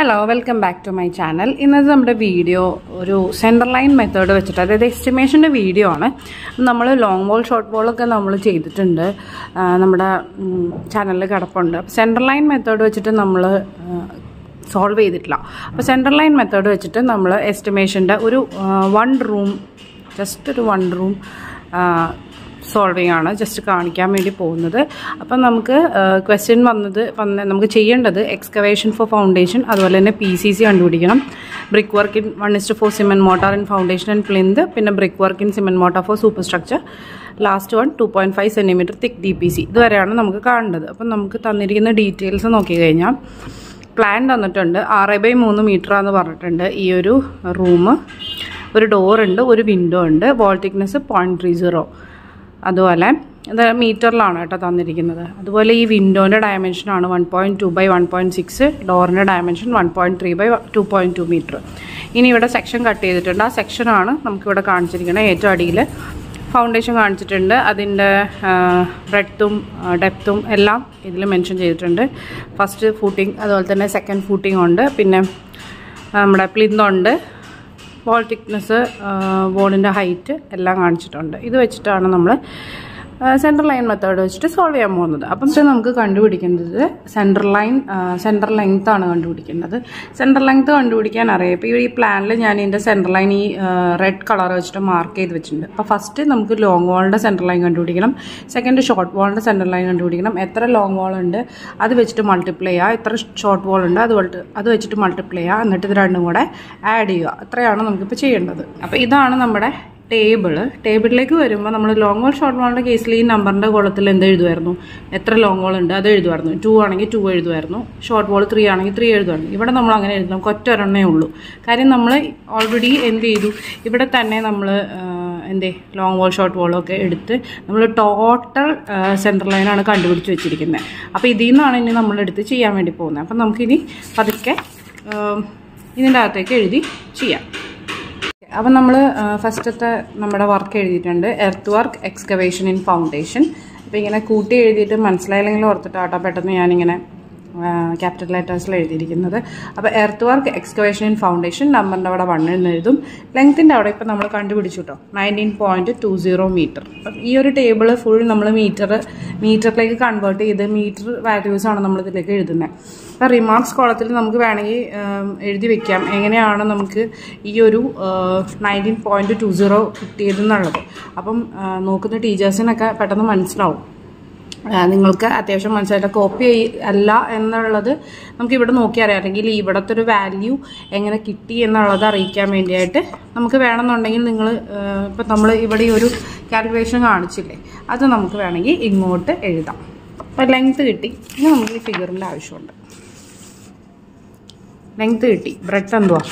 Hello welcome back to my channel ഇന്നത്തെ നമ്മുടെ video ഒരു സെന്റർ ലൈൻ മെത്തേഡ് വെച്ചിട്ട് അതായത് എസ്റ്റിമേഷന്റെ വീഡിയോ ആണ്. നമ്മൾ ലോങ് ബോൾ ഷോർട്ട് ബോളൊക്കെ നമ്മൾ ചെയ്തിട്ടുണ്ട്. നമ്മുടെ ചാനലിൽ കിടപ്പുണ്ട്. അപ്പോൾ സെന്റർ ലൈൻ മെത്തേഡ് വെച്ചിട്ട് നമ്മൾ സോൾവ് ചെയ്തിട്ടില്ല. അപ്പോൾ സെന്റർ ലൈൻ മെത്തേഡ് വെച്ചിട്ട് നമ്മൾ എസ്റ്റിമേഷന്റെ ഒരു വൺ റൂം ജസ്റ്റ് ഒരു വൺ റൂം സോൾവിങ് ആണ് ജസ്റ്റ് കാണിക്കാൻ വേണ്ടി പോകുന്നത്. അപ്പം നമുക്ക് ക്വസ്റ്റ്യൻ വന്നത് വന്ന നമുക്ക് ചെയ്യേണ്ടത് എക്സ്കവേഷൻ ഫോർ ഫൗണ്ടേഷൻ അതുപോലെ തന്നെ പി സി സി കണ്ടുപിടിക്കണം. Brick work in one is to four cement mortar in foundation and plinth പിന്നെ brick work in cement mortar for super structure last one two point five centimetre thick D P C ഇതുവരെയാണ് നമുക്ക് കാണേണ്ടത്. അപ്പം നമുക്ക് തന്നിരിക്കുന്ന details നോക്കി കഴിഞ്ഞാൽ plan തന്നിട്ടുണ്ട്. ആറ് ബൈ മൂന്ന് മീറ്ററാന്ന് പറഞ്ഞിട്ടുണ്ട്. ഈ ഒരു റൂം ഒരു ഡോറുണ്ട് ഒരു വിൻഡോ ഉണ്ട്. Wall thickness point three zero അതുപോലെ ഇത് മീറ്ററിലാണ് കേട്ടോ തന്നിരിക്കുന്നത്. അതുപോലെ ഈ വിൻഡോന്റെ ഡയമെൻഷനാണ് one point two by one point six ഡോറിന്റെ dimension one point three by two point two metre ഇനി ഇവിടെ സെക്ഷൻ കട്ട് ചെയ്തിട്ടുണ്ട്. ആ സെക്ഷനാണ് നമുക്കിവിടെ കാണിച്ചിരിക്കുന്നത്. ഏറ്റവും അടിയിൽ ഫൗണ്ടേഷൻ കാണിച്ചിട്ടുണ്ട്. അതിന്റെ ബ്രെഡ്ത്തും ഡെപ്ത്തും എല്ലാം ഇതിൽ മെൻഷൻ ചെയ്തിട്ടുണ്ട്. ഫസ്റ്റ് ഫൂട്ടിങ് അതുപോലെ തന്നെ സെക്കൻഡ് ഫൂട്ടിംഗ് ഉണ്ട്. പിന്നെ നമ്മുടെ പ്ലിന്തുണ്ട് വോൾ തിക്നെസ് വോളിന്റെ ഹൈറ്റ് എല്ലാം കാണിച്ചിട്ടുണ്ട്. ഇത് വെച്ചിട്ടാണ് നമ്മൾ സെൻട്രൽ ലൈൻ മെത്തേഡ് വെച്ചിട്ട് സോൾവ് ചെയ്യാൻ പോകുന്നത്. അപ്പം നമുക്ക് കണ്ടുപിടിക്കേണ്ടത് സെൻട്രൽ ലൈൻ സെൻട്രൽ ലെങ്ത് ആണ് കണ്ടുപിടിക്കേണ്ടത്. സെൻട്രൽ ലെങ്ത് കണ്ടുപിടിക്കാൻ അറിയാം. ഇപ്പോൾ ഈ പ്ലാനിൽ ഞാൻ ഇതിന്റെ സെൻട്രൽ ലൈൻ ഈ റെഡ് കളർ വെച്ചിട്ട് മാർക്ക് ചെയ്ത് വെച്ചിട്ടുണ്ട്. അപ്പോൾ ഫസ്റ്റ് നമുക്ക് ലോങ് വാളിന്റെ സെൻട്രൽ ലൈൻ കണ്ടുപിടിക്കണം. സെക്കൻഡ് ഷോർട്ട് വാളിന്റെ സെൻട്രൽ ലൈൻ കണ്ടുപിടിക്കണം. എത്ര ലോങ് വാൾ ഉണ്ട് അത് വെച്ചിട്ട് മൾട്ടിപ്ലൈ ചെയ്യുക. എത്ര ഷോർട്ട് വാൾ ഉണ്ട് അത് അത് വെച്ചിട്ട് മൾട്ടിപ്ലൈ ചെയ്യുക. എന്നിട്ട് ഇത് രണ്ടും കൂടെ ആഡ് ചെയ്യുക. അത്രയാണ് നമുക്കിപ്പോൾ ചെയ്യേണ്ടത്. അപ്പോൾ ഇതാണ് നമ്മുടെ ടേബിൾ ടേബിളിലേക്ക് വരുമ്പോൾ നമ്മൾ ലോങ് വോൾ ഷോർട്ട് ഹോളിന്റെ കേസിൽ ഈ നമ്പറിന്റെ കോളത്തിൽ എന്ത് എഴുതുമായിരുന്നു എത്ര ലോങ് വോൾ ഉണ്ട്? അത് എഴുതുമായിരുന്നു ടു ആണെങ്കിൽ ടു എഴുതുമായിരുന്നു ഷോർട്ട് വോൾ ത്രീ ആണെങ്കിൽ ത്രീ എഴുതുമായിരുന്നു ഇവിടെ നമ്മൾ അങ്ങനെ എഴുതണം നമുക്ക് ഒറ്റ ഒരെണ്ണേ ഉള്ളൂ. കാര്യം നമ്മൾ ഓൾറെഡി എന്ത് ചെയ്തു? ഇവിടെ തന്നെ നമ്മൾ എന്തേ? ലോങ് വോൾ ഷോർട്ട് വോളൊക്കെ എടുത്ത് നമ്മൾ ടോട്ടൽ സെന്റർ ലൈനാണ് കണ്ടുപിടിച്ച് വെച്ചിരിക്കുന്നത് അപ്പോൾ ഇതിൽ നിന്നാണ് ഇനി നമ്മളെടുത്ത് ചെയ്യാൻ വേണ്ടി പോകുന്നത് അപ്പം നമുക്കിനി പതുക്കെ ഇതിന്റെ അകത്തേക്ക് എഴുതി ചെയ്യാം. അപ്പം നമ്മൾ ഫസ്റ്റത്തെ നമ്മുടെ വർക്ക് എഴുതിയിട്ടുണ്ട്. Earth work excavation in foundation അപ്പോൾ ഇങ്ങനെ കൂട്ടി എഴുതിയിട്ട് മനസ്സിലായില്ലെങ്കിൽ ഓർത്തിട്ട് ആട്ടോ പെട്ടെന്ന് ഞാനിങ്ങനെ ക്യാപിറ്റൽ ലെറ്റേഴ്സിൽ എഴുതിയിരിക്കുന്നത്. അപ്പോൾ earth work excavation in foundation നമ്പറിന്റെ അവിടെ വണ്ണിൽ നിന്ന് എഴുതും. ലെങ്ത്തിന്റെ അവിടെ ഇപ്പോൾ നമ്മൾ കണ്ടുപിടിച്ചു കേട്ടോ nineteen point two zero metre അപ്പം ഈ ഒരു ടേബിൾ ഫുൾ നമ്മൾ മീറ്റർ മീറ്ററിലേക്ക് കൺവേർട്ട് ചെയ്ത് മീറ്റർ വാല്യൂസാണ് നമ്മൾ ഇതിലേക്ക് എഴുതുന്നത് അപ്പം റിമാർക്സ് കോളത്തിൽ നമുക്ക് വേണമെങ്കിൽ എഴുതി വെക്കാം. എങ്ങനെയാണ് നമുക്ക് ഈ ഒരു നയന്റീൻ പോയിന്റ് ടു സീറോ കിട്ടിയതെന്നുള്ളത് അപ്പം നോക്കുന്ന ടീച്ചേഴ്സിനൊക്കെ പെട്ടെന്ന് മനസ്സിലാവും. നിങ്ങൾക്ക് അത്യാവശ്യം മനസ്സിലായിട്ട് കോപ്പി അല്ല എന്നുള്ളത് നമുക്ക് ഇവിടെ നോക്കിയറിയാം അല്ലെങ്കിൽ ഇവിടുത്തെ ഒരു വാല്യൂ എങ്ങനെ കിട്ടി എന്നുള്ളത് അറിയിക്കാൻ വേണ്ടിയായിട്ട് നമുക്ക് വേണമെന്നുണ്ടെങ്കിൽ നിങ്ങൾ ഇപ്പം നമ്മൾ ഇവിടെ ഒരു കാൽക്കുലേഷൻ കാണിച്ചില്ലേ? അത് നമുക്ക് വേണമെങ്കിൽ ഇങ്ങോട്ട് എഴുതാം. അപ്പം ലെങ്ത്ത് കിട്ടി. ഇനി നമുക്ക് ഈ ഫിഗറിന്റെ ആവശ്യമുണ്ട്. ലെങ്ത്ത് കിട്ടി. ബ്രെഡ് എന്തുവാ?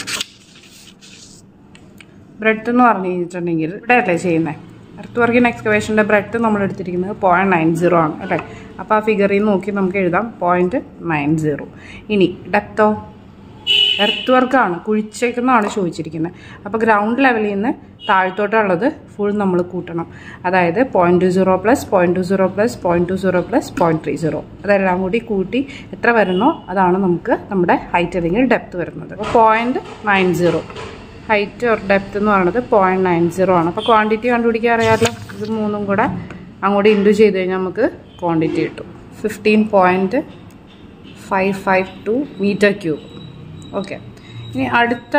ബ്രെഡ് എന്ന് പറഞ്ഞു കഴിഞ്ഞിട്ടുണ്ടെങ്കിൽ ഇവിടെ അല്ലേ ചെയ്യുന്നത് എർത്ത് വർക്കിൻ എക്സ്കവേഷന്റെ ബ്രെഡ് നമ്മൾ എടുത്തിരിക്കുന്നത് പോയിന്റ് നയൻ സീറോ ആണ് അല്ലേ? അപ്പോൾ ആ ഫിഗറിൽ നോക്കി നമുക്ക് എഴുതാം. പോയിന്റ് നയൻ സീറോ ഇനി ഡെപ്തോ എർത്ത് വർക്കാണ് കുഴിച്ചേക്കുന്നതാണ് ചോദിച്ചിരിക്കുന്നത്. അപ്പോൾ ഗ്രൗണ്ട് ലെവലിൽ നിന്ന് താഴ്ത്തോട്ടുള്ളത് ഫുൾ നമ്മൾ കൂട്ടണം. അതായത് point two zero plus point two zero plus point two zero plus point three zero അതെല്ലാം കൂടി കൂട്ടി എത്ര വരുന്നോ അതാണ് നമുക്ക് നമ്മുടെ ഹൈറ്റ് അല്ലെങ്കിൽ ഡെപ്ത് വരുന്നത്. Point nine zero height or depth എന്ന് പറയുന്നത് പോയിന്റ് നയൻ സീറോ ആണ്. അപ്പോൾ ക്വാണ്ടിറ്റി കണ്ടുപിടിക്കാൻ അറിയാമല്ലോ ഇത് മൂന്നും കൂടെ അങ്ങോട്ട് ഇൻഡു ചെയ്ത് കഴിഞ്ഞാൽ നമുക്ക് ക്വാണ്ടിറ്റി കിട്ടും. Fifteen point five five two metre cube okay ഇനി അടുത്ത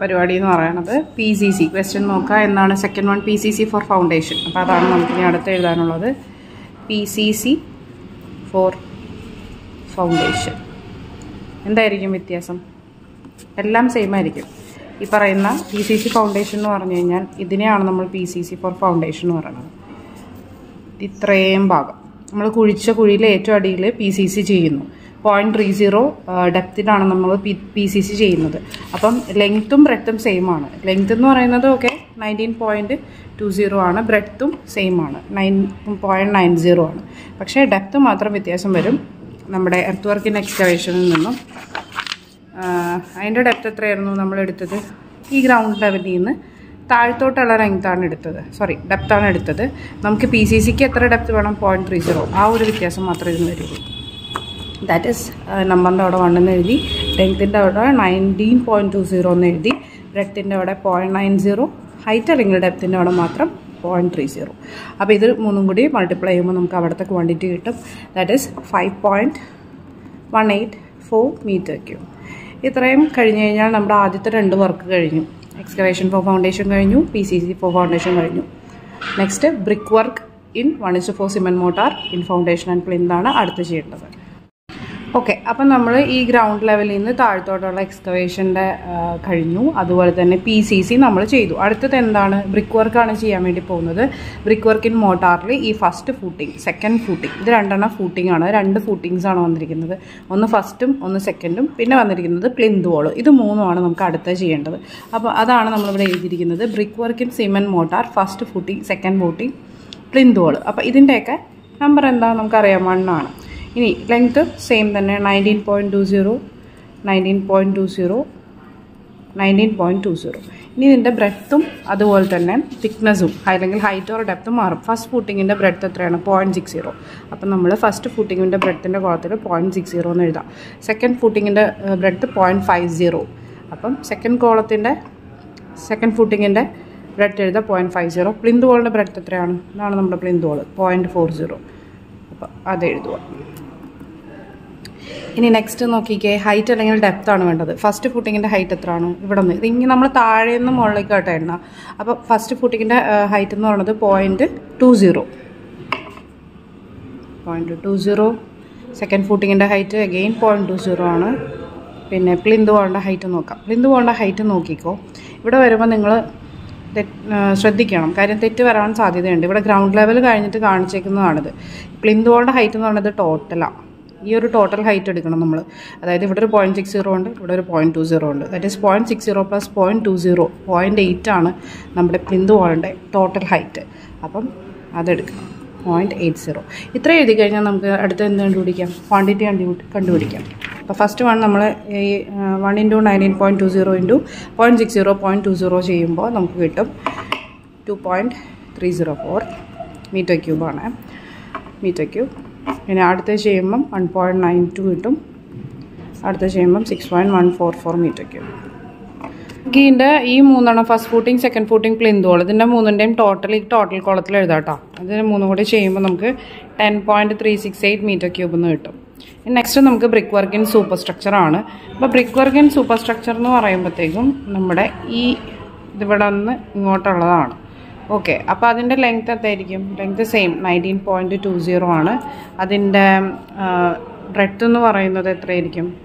പരിപാടി എന്ന് പറയുന്നത് പി സി സി ക്വസ്റ്റ്യൻ നോക്കുക എന്നാണ് second one P C C for foundation അപ്പോൾ അതാണ് നമുക്ക് ഇനി അടുത്ത് എഴുതാനുള്ളത്. P C C for foundation എന്തായിരിക്കും വ്യത്യാസം? എല്ലാം സെയിം ആയിരിക്കും. ഈ പറയുന്ന പി സി സി ഫൗണ്ടേഷൻ എന്ന് പറഞ്ഞു കഴിഞ്ഞാൽ ഇതിനെയാണ് നമ്മൾ P C C for foundation എന്ന് പറയുന്നത്. ഇത്രയും ഭാഗം. നമ്മൾ കുഴിച്ച കുഴിയിൽ ഏറ്റവും അടിയിൽ പി സി സി ചെയ്യുന്നു. പോയിന്റ് ത്രീ സീറോ ഡെപ്തിലാണ് നമ്മൾ പി സി സി ചെയ്യുന്നത്. അപ്പം ലെങ്ത്തും ബ്രെത്തും സെയിം ആണ്. ലെങ്ത് എന്ന് പറയുന്നത് okay nineteen point two zero ആണ്. ബ്രെത്തും സെയിം ആണ്. നയൻ പോയിന്റ് നയൻ സീറോ ആണ്. പക്ഷേ ഡെപ്ത് മാത്രം വ്യത്യാസം വരും നമ്മുടെ എർത്ത് വർക്കിൻ എക്സ്കവേഷനിൽ നിന്നും. അതിന്റെ ഡെപ്ത് എത്രയായിരുന്നു നമ്മൾ എടുത്തത്? ഈ ഗ്രൗണ്ട് ലെവലിൽ നിന്ന് താഴത്തോട്ടുള്ള ലെങ്ത്താണ് എടുത്തത്. സോറി ഡെപ്താണ് എടുത്തത്. നമുക്ക് പി സി സിക്ക് എത്ര ഡെപ്ത് വേണം? പോയിന്റ് ത്രീ സീറോ ആ ഒരു വ്യത്യാസം മാത്രമേ ഇതിന് വരുള്ളൂ. ദാറ്റ് ഇസ് നമ്പറിന്റെ അവിടെ വണ്ണെന്ന് എഴുതി ലെങ്ത്തിന്റെ അവിടെ നയന്റീൻ പോയിന്റ് ടു സീറോ എന്ന് എഴുതി ബ്രെഡത്തിന്റെ അവിടെ പോയിന്റ് നയൻ സീറോ ഹൈറ്റ് അല്ലെങ്കിൽ ഡെപ്തിന്റെ അവിടെ മാത്രം പോയിന്റ് ത്രീ സീറോ അപ്പോൾ ഇത് മൂന്നും കൂടി മൾട്ടിപ്ലൈ ചെയ്യുമ്പോൾ നമുക്ക് അവിടുത്തെ ക്വാണ്ടിറ്റി കിട്ടും. That is five point one eight four metre cube ഇത്രയും കഴിഞ്ഞ് കഴിഞ്ഞാൽ നമ്മുടെ ആദ്യത്തെ രണ്ട് വർക്ക് കഴിഞ്ഞു. എക്സ്കവേഷൻ ഫോർ ഫൗണ്ടേഷൻ കഴിഞ്ഞു P C C for foundation കഴിഞ്ഞു. Next brick work in one is to four cement mortar in foundation and പ്ലിന്താണ് അടുത്ത് ചെയ്യേണ്ടത്. ഓക്കെ അപ്പം നമ്മൾ ഈ ഗ്രൗണ്ട് ലെവലിൽ നിന്ന് താഴത്തോട്ടുള്ള എക്സ്കവേഷന്റെ കഴിഞ്ഞു. അതുപോലെ തന്നെ പി സി സി നമ്മൾ ചെയ്തു. അടുത്തത് എന്താണ്? ബ്രിക്ക് വർക്കാണ് ചെയ്യാൻ വേണ്ടി പോകുന്നത്. ബ്രിക്ക് വർക്ക് ഇൻ മോട്ടാറിൽ ഈ ഫസ്റ്റ് ഫൂട്ടിങ് സെക്കൻഡ് ഫൂട്ടിങ് ഇത് രണ്ടെണ്ണം ഫൂട്ടിംഗ് ആണ്. രണ്ട് ഫൂട്ടിങ്സ് ആണ് വന്നിരിക്കുന്നത്. ഒന്ന് ഫസ്റ്റും ഒന്ന് സെക്കൻഡും പിന്നെ വന്നിരിക്കുന്നത് പ്ലിന്ത് വോൾ ഇത് മൂന്നുമാണ് നമുക്ക് അടുത്ത ചെയ്യേണ്ടത്. അപ്പോൾ അതാണ് നമ്മളിവിടെ എഴുതിയിരിക്കുന്നത്. Brick work in cement mortar first footing second footing plinth wall അപ്പോൾ ഇതിന്റെയൊക്കെ നമ്പർ എന്താ? നമുക്കറിയാം. വണ്ണാണ് ഇനി ലെങ്ത്ത് സെയിം തന്നെ nineteen point two zero nineteen point two zero nineteen point two zero ഇനി ഇതിന്റെ ബ്രെത്തും അതുപോലെ തന്നെ തിക്നെസ്സും അല്ലെങ്കിൽ ഹൈറ്റ് ഓർ ഡെപ്തും മാറും. ഫസ്റ്റ് ഫുട്ടിങ്ങിന്റെ ബ്രെത്ത് എത്രയാണ്? പോയിന്റ് സിക്സ് സീറോ അപ്പം നമ്മൾ ഫസ്റ്റ് ഫുട്ടിങ്ങിന്റെ ബ്രെത്തിന്റെ കുളത്തിൽ പോയിന്റ് സിക്സ് സീറോ എന്ന് എഴുതാം. സെക്കൻഡ് ഫുട്ടിങ്ങിന്റെ ബ്രെത്ത് പോയിന്റ് ഫൈവ് സീറോ അപ്പം സെക്കൻഡ് കോളത്തിന്റെ സെക്കൻഡ് ഫുട്ടിങ്ങിന്റെ ബ്രെഡ് എഴുതാം പോയിന്റ് ഫൈവ് സീറോ പ്ലിന്ത് ബോളിന്റെ ബ്രെഡ് എത്രയാണ്? ഇതാണ് നമ്മുടെ plinth wall point four zero അപ്പോൾ അത് എഴുതുക. ഇനി നെക്സ്റ്റ് നോക്കിക്കേ ഹൈറ്റ് അല്ലെങ്കിൽ ഡെപ്ത് ആണ് വേണ്ടത്. ഫസ്റ്റ് ഫുട്ടിങ്ങിന്റെ ഹൈറ്റ് എത്രയാണ്? ഇവിടെ നിന്ന് ഇതിങ്ങനെ നമ്മൾ താഴെ നിന്ന് മുകളിലേക്കായിട്ട് എണ്ണ അപ്പോൾ ഫസ്റ്റ് ഫുട്ടിങ്ങിന്റെ ഹൈറ്റ് എന്ന് പറയുന്നത് point two zero point two zero second ഫുട്ടിങ്ങിന്റെ height again point two zero ആണ്. പിന്നെ പ്ലിന്ത് പോകേണ്ട ഹൈറ്റ് നോക്കാം. പ്ലിന്ത് പോകേണ്ട ഹൈറ്റ് നോക്കിക്കോ. ഇവിടെ വരുമ്പോൾ നിങ്ങൾ ശ്രദ്ധിക്കണം. കാര്യം തെറ്റ് വരാൻ സാധ്യതയുണ്ട്. ഇവിടെ ഗ്രൗണ്ട് ലെവൽ കഴിഞ്ഞിട്ട് കാണിച്ചേക്കുന്നതാണിത്. പ്ലിന്ത് വോളിന്റെ ഹൈറ്റ് എന്ന് പറയുന്നത് ടോട്ടലാണ് ഈ ഒരു ടോട്ടൽ ഹൈറ്റ് എടുക്കണം നമ്മൾ അതായത് ഇവിടെ ഒരു പോയിന്റ് സിക്സ് സീറോ ഉണ്ട് ഇവിടെ ഒരു പോയിന്റ് ടു സീറോ ഉണ്ട്. That is point six zero plus point two zero point eight ആണ് നമ്മുടെ പ്ലിന്ത് വാളിന്റെ ടോട്ടൽ ഹൈറ്റ് അപ്പം അതെടുക്കണം പോയിന്റ് എയ്റ്റ് സീറോ ഇത്ര എഴുതി കഴിഞ്ഞാൽ നമുക്ക് അടുത്ത് എന്ത് കണ്ടുപിടിക്കാം? ക്വാണ്ടിറ്റി കണ്ടു കണ്ടുപിടിക്കാം. അപ്പോൾ ഫസ്റ്റ് വൺ നമ്മൾ ഈ one into nineteen point two zero into point six zero point two zero ചെയ്യുമ്പോൾ നമുക്ക് കിട്ടും two point three zero four metre ക്യൂബാണ് metre cube പിന്നെ അടുത്ത ചെയ്യുമ്പം വൺ പോയിന്റ് നയൻ ടു കിട്ടും. അടുത്ത ചെയ്യുമ്പം six point one four four metre cube ഗീന്റെ ഈ മൂന്നെണ്ണം first footing second footing plinth wall ഇതിന്റെ മൂന്നിന്റെയും ടോട്ടൽ ഈ ടോട്ടൽ കോളത്തിൽ എഴുതാം കേട്ടോ. ഇതിന് മൂന്നും കൂടി ചെയ്യുമ്പോൾ നമുക്ക് ten point three six eight metre cube എന്ന് കിട്ടും. നെക്സ്റ്റ് നമുക്ക് brick work in super structure ആണ്. അപ്പോൾ brick work in super structure എന്ന് പറയുമ്പോഴത്തേക്കും നമ്മുടെ ഈ ഇതിവിടെ നിന്ന് ഇങ്ങോട്ടുള്ളതാണ്. ഓക്കെ അപ്പോൾ അതിന്റെ ലെങ്ത് എന്തായിരിക്കും? Length same nineteen point two zero ആണ്. അതിന്റെ ബ്രെഡ്ത്ത് എന്ന് പറയുന്നത് എത്രയായിരിക്കും?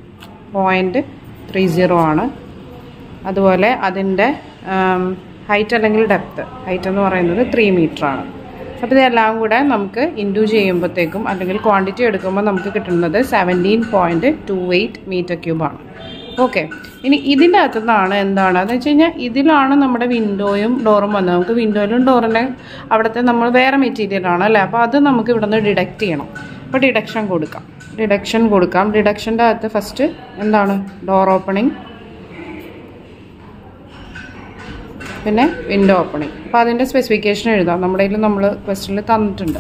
പോയിന്റ് ത്രീ സീറോ ആണ്. അതുപോലെ അതിന്റെ ഹൈറ്റ് അല്ലെങ്കിൽ ഡെപ്ത്ത് ഹൈറ്റ് എന്ന് പറയുന്നത് ത്രീ മീറ്റർ ആണ്. അപ്പോൾ ഇതെല്ലാം കൂടെ നമുക്ക് ഇൻഡ്യൂ ചെയ്യുമ്പോഴത്തേക്കും അല്ലെങ്കിൽ ക്വാണ്ടിറ്റി എടുക്കുമ്പോൾ നമുക്ക് കിട്ടുന്നത് seventeen point two eight metre ക്യൂബാണ് okay. ഇനി ഇതിന്റെ അകത്തുനിന്നാണ് എന്താണ്? എന്ന് വെച്ച് കഴിഞ്ഞാൽ ഇതിലാണ് നമ്മുടെ വിൻഡോയും ഡോറും വന്നത്. നമുക്ക് വിൻഡോയിലും ഡോറിന്റെ അവിടുത്തെ നമ്മൾ വേറെ മെറ്റീരിയലാണ് അല്ലേ? അപ്പോൾ അത് നമുക്ക് ഇവിടെ നിന്ന് ഡിഡക്റ്റ് ചെയ്യണം. അപ്പോൾ ഡിഡക്ഷൻ കൊടുക്കാം. ഡിഡക്ഷൻ കൊടുക്കാം. ഡിഡക്ഷന്റെ അകത്ത് ഫസ്റ്റ് എന്താണ്? ഡോർ ഓപ്പണിങ് പിന്നെ വിൻഡോ ഓപ്പണിങ് അപ്പോൾ അതിന്റെ സ്പെസിഫിക്കേഷൻ എഴുതാം. നമ്മുടെ കയ്യിൽ നമ്മൾ ക്വസ്റ്റനിൽ തന്നിട്ടുണ്ട്.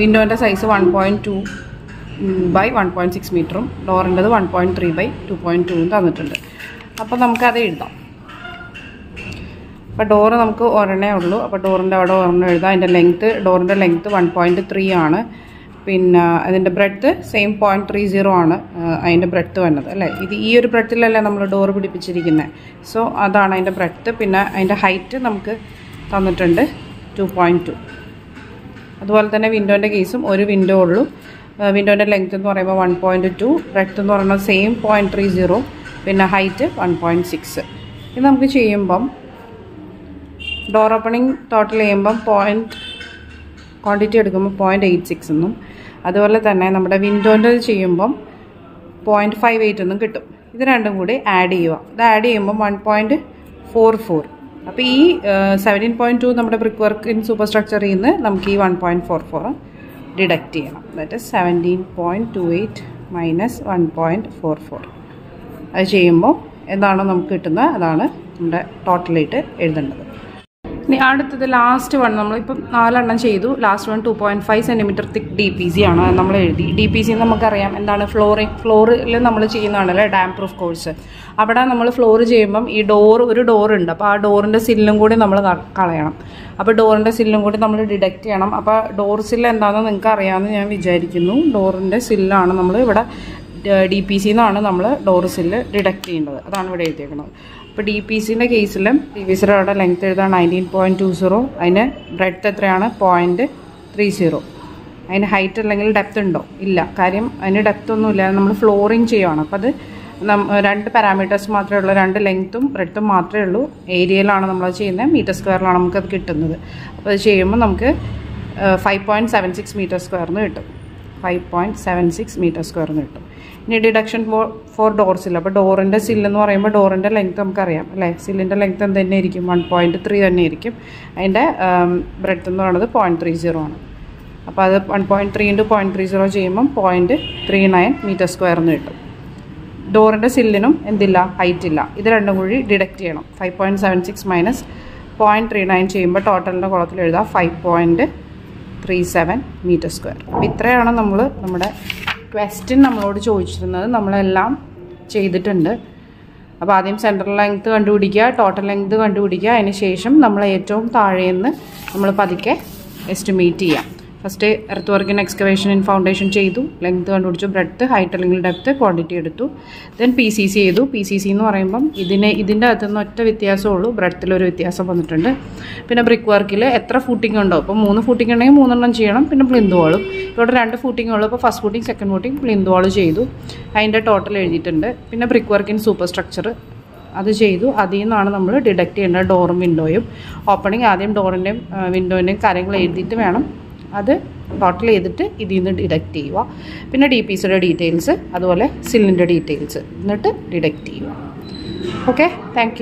വിൻഡോന്റെ size one point two by one point six മീറ്ററും ഡോറിന്റെത് one point three by two point ടൂവും തന്നിട്ടുണ്ട്. അപ്പോൾ നമുക്കത് എഴുതാം. അപ്പോൾ ഡോറ് നമുക്ക് ഒരെണ്ണേ ഉള്ളൂ. അപ്പോൾ ഡോറിന്റെ അവിടെ ഒരെണ്ണം എഴുതാം. അതിന്റെ ലെങ്ത്ത് ഡോറിന്റെ ലെങ്ത്ത് വൺ പോയിന്റ് ത്രീ ആണ്. പിന്നെ അതിന്റെ breadth same point three zero ആണ് അതിന്റെ ബ്രെഡ്ത്ത് വന്നത് അല്ലേ? ഇത് ഈ ഒരു ബ്രെഡ്ത്തിലല്ലേ നമ്മൾ ഡോർ പിടിപ്പിച്ചിരിക്കുന്നത് സോ അതാണ് അതിന്റെ ബ്രെഡ്ത്ത് പിന്നെ അതിന്റെ ഹൈറ്റ് നമുക്ക് തന്നിട്ടുണ്ട് ടു പോയിന്റ് ടു അതുപോലെ തന്നെ വിൻഡോന്റെ കേസും ഒരു വിൻഡോ ഉള്ളൂ. വിൻഡോന്റെ ലെങ്ത് എന്ന് പറയുമ്പോൾ വൺ പോയിന്റ് ടു ബ്രെഡ്ത്ത് എന്ന് പറയുന്നത് സെയിം പോയിന്റ് ത്രീ സീറോ പിന്നെ ഹൈറ്റ് വൺ പോയിന്റ് സിക്സ് ഇത് നമുക്ക് ചെയ്യുമ്പം ഡോർ ഓപ്പണിംഗ് ടോട്ടൽ ചെയ്യുമ്പം പോയിന്റ് ക്വാണ്ടിറ്റി എടുക്കുമ്പോൾ പോയിന്റ് എയ്റ്റ് സിക്സ് എന്നും അതുപോലെ തന്നെ നമ്മുടെ വിൻഡോന്റെ ചെയ്യുമ്പം പോയിന്റ് ഫൈവ് എയ്റ്റ് എന്നും കിട്ടും. ഇത് രണ്ടും കൂടി ആഡ് ചെയ്യുക. ഇത് ആഡ് ചെയ്യുമ്പം വൺ പോയിന്റ് ഫോർ ഫോർ അപ്പോൾ ഈ സെവന്റീൻ പോയിന്റ് ടു നമ്മുടെ ബ്രിക്ക് വർക്ക് ഇൻ സൂപ്പർ സ്ട്രക്ചറിൽ നിന്ന് നമുക്ക് ഈ one point four four deduct ചെയ്യണം. That seventeen point two eight minus one point four four അത് ചെയ്യുമ്പോൾ എന്താണോ നമുക്ക് കിട്ടുന്നത്? അതാണ് നമ്മുടെ ടോട്ടലായിട്ട് എഴുതേണ്ടത്. ഇനി അടുത്തത് ലാസ്റ്റ് വൺ നമ്മളിപ്പം നാലെണ്ണം ചെയ്തു. Last one two point five centimetre thick D P C ആണ് നമ്മൾ എഴുതി. ഡി പി സി നമുക്കറിയാം എന്താണ് ഫ്ലോറിങ് ഫ്ലോറിൽ നമ്മൾ ചെയ്യുന്നതാണല്ലേ ഡാം പ്രൂഫ് കോഴ്സ് അവിടെ നമ്മൾ ഫ്ലോർ ചെയ്യുമ്പം ഈ ഡോർ ഒരു ഡോർ ഉണ്ട്. അപ്പോൾ ആ ഡോറിന്റെ സില്ലും കൂടി നമ്മൾ കളയണം. അപ്പോൾ ഡോറിന്റെ സില്ലും കൂടി നമ്മൾ ഡിഡക്റ്റ് ചെയ്യണം. അപ്പോൾ ഡോർ സില്ല് എന്താണെന്ന് നിങ്ങൾക്ക് അറിയാമെന്ന് ഞാൻ വിചാരിക്കുന്നു. ഡോറിന്റെ സില്ലാണ് നമ്മൾ ഇവിടെ ഡി പി സിന്നാണ് നമ്മൾ ഡോർ സില്ല് ഡിഡക്റ്റ് ചെയ്യേണ്ടത്. അതാണ് ഇവിടെ എഴുതിയേക്കുന്നത്. അപ്പോൾ ഡി പി സിന്റെ കേസിലും ഡി പി സിയുടെ അവിടെ ലെങ്ത് എഴുതാൻ നയന്റീൻ പോയിന്റ് ടു സീറോ അതിന് ബ്രെഡ്ത്ത് എത്രയാണ്? പോയിന്റ് ത്രീ സീറോ അതിന് ഹൈറ്റ് അല്ലെങ്കിൽ ഡെപ്ത് ഉണ്ടോ? ഇല്ല. കാര്യം അതിന് ഡെപ്ത് ഒന്നുമില്ല നമ്മൾ ഫ്ലോറിങ് ചെയ്യുവാണ്. അപ്പോൾ അത് രണ്ട് പാരാമീറ്റേഴ്സ് മാത്രമേ ഉള്ളൂ. രണ്ട് ലെങ്ത്തും ബ്രെഡ്ത്തും മാത്രമേ ഉള്ളൂ. ഏരിയയിലാണ് നമ്മൾ ചെയ്യുന്നത്. മീറ്റർ സ്ക്വയറിലാണ് അത് കിട്ടുന്നത്. അപ്പോൾ അത് ചെയ്യുമ്പോൾ നമുക്ക് five point seven six metre സ്ക്വയറിന് കിട്ടും. Five point seven six metre സ്ക്വയറിന് കിട്ടും. ഇനി deduction for four door sill അപ്പോൾ ഡോറിന്റെ സില്ലെന്ന് പറയുമ്പോൾ ഡോറിന്റെ ലെങ്ത് നമുക്കറിയാം അല്ലേ? സില്ലിന്റെ ലെങ്ത് എന്ത് തന്നെ ഇരിക്കും? വൺ പോയിന്റ് ത്രീ തന്നെ ആയിരിക്കും അതിന്റെ ബ്രെഡ്ത്ത് എന്ന് പറയുന്നത് പോയിന്റ് ത്രീ സീറോ ആണ്. അപ്പോൾ അത് one point three into point three zero ചെയ്യുമ്പം point three nine metre square എന്ന് കിട്ടും. ഡോറിന്റെ സില്ലിനും എന്തില്ല? ഹൈറ്റ് ഇല്ല. ഇത് രണ്ടും കൂടി ഡിഡക്റ്റ് ചെയ്യണം. Five point seven six minus point three nine ചെയ്യുമ്പോൾ ടോട്ടലിന്റെ കുളത്തിൽ എഴുതാം five point three seven metre square അപ്പോൾ ഇത്രയാണ് നമ്മൾ നമ്മുടെ ക്വസ്റ്റ്യൻ നമ്മളോട് ചോദിച്ചിരുന്നത് നമ്മളെല്ലാം ചെയ്തിട്ടുണ്ട്. അപ്പോൾ ആദ്യം സെൻട്രൽ ലെങ്ത് കണ്ടുപിടിക്കുക ടോട്ടൽ ലെങ്ത് കണ്ടുപിടിക്കുക. അതിന് ശേഷം നമ്മൾ ഏറ്റവും താഴേന്ന് നമ്മൾ പതുക്കെ എസ്റ്റിമേറ്റ് ചെയ്യാം. First earth work in excavation in foundation ചെയ്തു. ലെങ്ത് കണ്ടുപിടിച്ചു. ബ്രെഡ്ത്ത് ഹൈറ്റ് അല്ലെങ്കിൽ ഡെപ്ത്ത് ക്വാണ്ടിറ്റി എടുത്തു. ദെൻ പി സി സി ചെയ്തു. പി സി സി എന്ന് പറയുമ്പം ഇതിനെ ഇതിന്റെ അകത്തുനിന്ന് ഒറ്റ വ്യത്യാസമേ ഉള്ളൂ. ബ്രെഡ്ത്തിലൊരു വ്യത്യാസം വന്നിട്ടുണ്ട്. പിന്നെ ബ്രിക്ക് വർക്കിൽ എത്ര ഫൂട്ടിംഗ് ഉണ്ടോ? അപ്പോൾ മൂന്ന് ഫൂട്ടിംഗ് ഉണ്ടെങ്കിൽ മൂന്നെണ്ണം ചെയ്യണം. പിന്നെ പ്ലിന്ത് വാളും ഇവിടെ രണ്ട് ഫൂട്ടിംഗ് ഉള്ളൂ. അപ്പോൾ first footing second footing plinth wall ചെയ്തു. അതിന്റെ ടോട്ടൽ എഴുതിയിട്ടുണ്ട്. പിന്നെ ബ്രിക്ക് വർക്കിൻ സൂപ്പർ സ്ട്രക്ചർ അത് ചെയ്തു. അതിൽ നിന്നാണ് നമ്മൾ ഡിഡക്റ്റ് ചെയ്യേണ്ടത് ഡോറും വിൻഡോയും ഓപ്പണിംഗ് ആദ്യം ഡോറിന്റെയും വിൻഡോന്റെയും കാര്യങ്ങൾ എഴുതിയിട്ട് വേണം. അത് ടോട്ടൽ ചെയ്തിട്ട് ഇതിൽ നിന്ന് ഡിഡക്റ്റ് ചെയ്യുക. പിന്നെ ഡി പി സിയുടെ ഡീറ്റെയിൽസ് അതുപോലെ സില്ലിന്റെ ഡീറ്റെയിൽസ് എന്നിട്ട് ഡിഡക്റ്റ് ചെയ്യുക. Okay thank